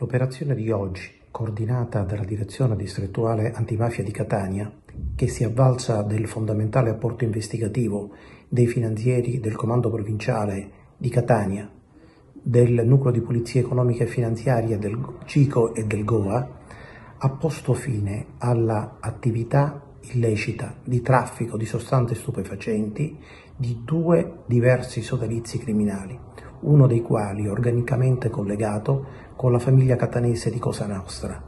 L'operazione di oggi, coordinata dalla Direzione Distrettuale Antimafia di Catania, che si avvalsa del fondamentale apporto investigativo dei finanzieri del Comando Provinciale di Catania, del Nucleo di Polizia Economica e Finanziaria del CICO e del GOA, ha posto fine all'attività illecita di traffico di sostanze stupefacenti di due diversi sodalizi criminali, uno dei quali organicamente collegato con la famiglia catanese di Cosa Nostra.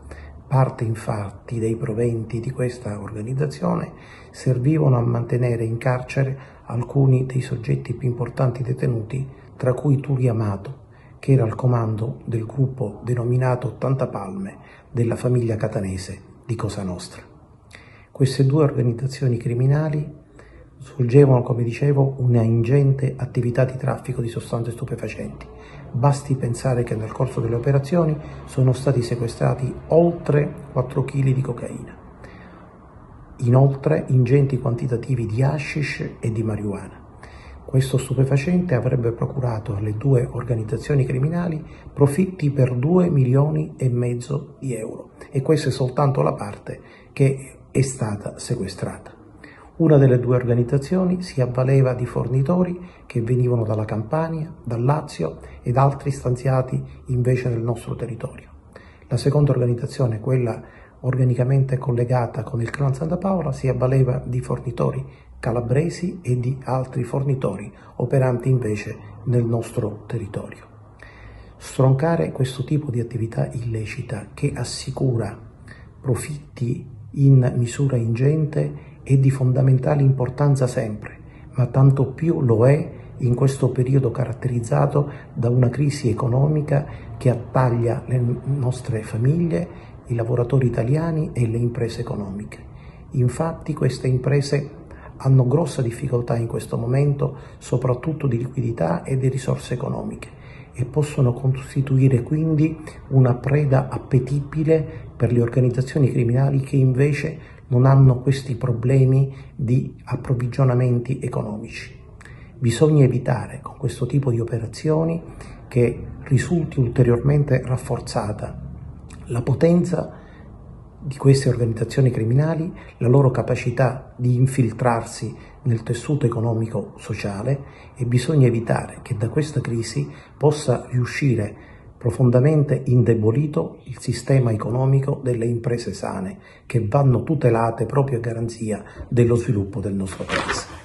Parte infatti dei proventi di questa organizzazione servivano a mantenere in carcere alcuni dei soggetti più importanti detenuti, tra cui Turi Amato, che era al comando del gruppo denominato 80 Palme della famiglia catanese di Cosa Nostra. Queste due organizzazioni criminali svolgevano, come dicevo, una ingente attività di traffico di sostanze stupefacenti. Basti pensare che nel corso delle operazioni sono stati sequestrati oltre 4 kg di cocaina. Inoltre ingenti quantitativi di hashish e di marijuana. Questo stupefacente avrebbe procurato alle due organizzazioni criminali profitti per 2 milioni e mezzo di euro e questa è soltanto la parte che è stata sequestrata. Una delle due organizzazioni si avvaleva di fornitori che venivano dalla Campania, dal Lazio ed altri stanziati invece nel nostro territorio. La seconda organizzazione, quella organicamente collegata con il clan Santa Paola, si avvaleva di fornitori calabresi e di altri fornitori operanti invece nel nostro territorio. Stroncare questo tipo di attività illecita che assicura profitti in misura ingente è di fondamentale importanza sempre, ma tanto più lo è in questo periodo caratterizzato da una crisi economica che attaglia le nostre famiglie, i lavoratori italiani e le imprese economiche. Infatti queste imprese hanno grossa difficoltà in questo momento, soprattutto di liquidità e di risorse economiche e possono costituire quindi una preda appetibile per le organizzazioni criminali che invece non hanno questi problemi di approvvigionamenti economici. Bisogna evitare con questo tipo di operazioni che risulti ulteriormente rafforzata la potenza di queste organizzazioni criminali, la loro capacità di infiltrarsi nel tessuto economico sociale e bisogna evitare che da questa crisi possa riuscire profondamente indebolito il sistema economico delle imprese sane che vanno tutelate proprio a garanzia dello sviluppo del nostro Paese.